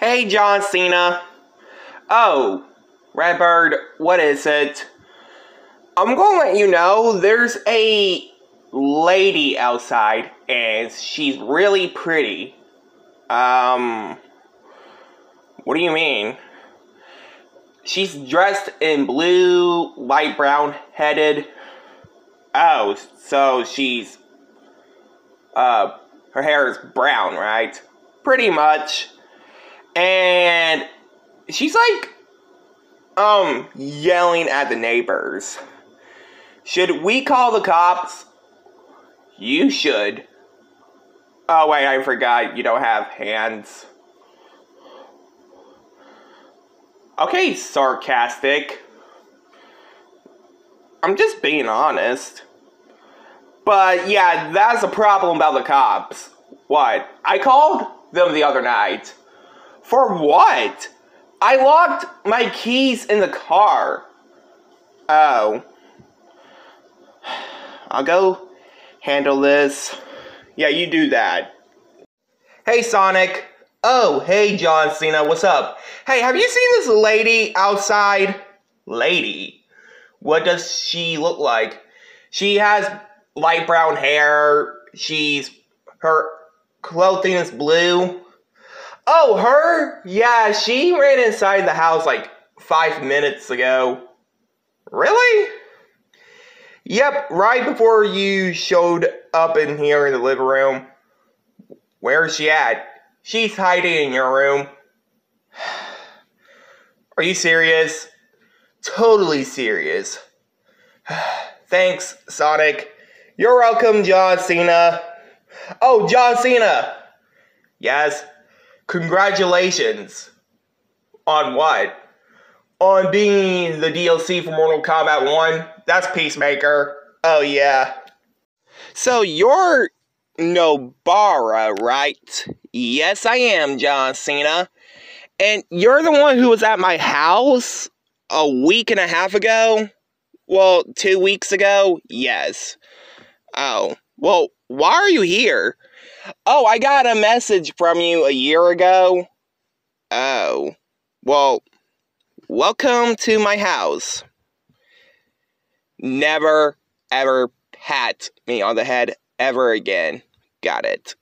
Hey, John Cena. Oh, Redbird, what is it? I'm gonna let you know there's a lady outside, and she's really pretty. Um, what do you mean? She's dressed in blue, light brown headed. Oh, so she's, uh, her hair is brown, right? Pretty much. And she's like, um, yelling at the neighbors. Should we call the cops? You should. Oh, wait, I forgot you don't have hands. Okay, sarcastic. I'm just being honest. But yeah, that's a problem about the cops. What? I called them the other night. For what? I locked my keys in the car. Oh. I'll go handle this. Yeah, you do that. Hey, Sonic. Oh, hey, John Cena. What's up? Hey, have you seen this lady outside? Lady? What does she look like? She has light brown hair. She's. Her clothing is blue. Oh, her? Yeah, she ran inside the house like five minutes ago. Really? Yep, right before you showed up in here in the living room. Where's she at? She's hiding in your room. Are you serious? Totally serious. Thanks, Sonic. You're welcome, John Cena. Oh, John Cena! Yes, congratulations. On what? On being the DLC for Mortal Kombat 1? That's Peacemaker. Oh, yeah. So you're Nobara, right? Yes, I am, John Cena. And you're the one who was at my house a week and a half ago? Well, two weeks ago? Yes. Oh, well, why are you here? Oh, I got a message from you a year ago. Oh, well, welcome to my house. Never, ever pat me on the head ever again. Got it.